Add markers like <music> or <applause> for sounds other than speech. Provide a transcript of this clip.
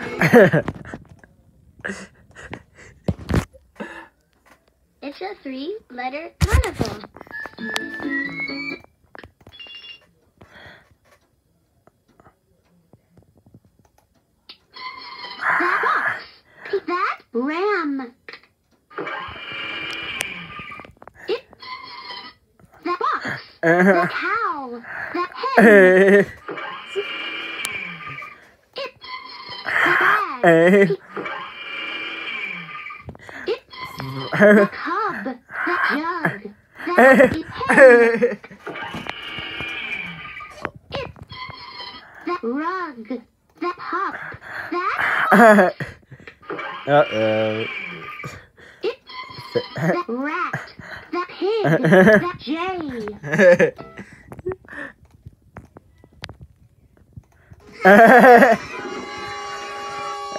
<laughs> It's a three-letter carnival. That box. That ram. It. That box. That cow. That hen. <laughs> Hey. the cub, the jug, that hey. It's the rug, the hop, that. Uh oh. It's the rat, the pig, the jay. <laughs>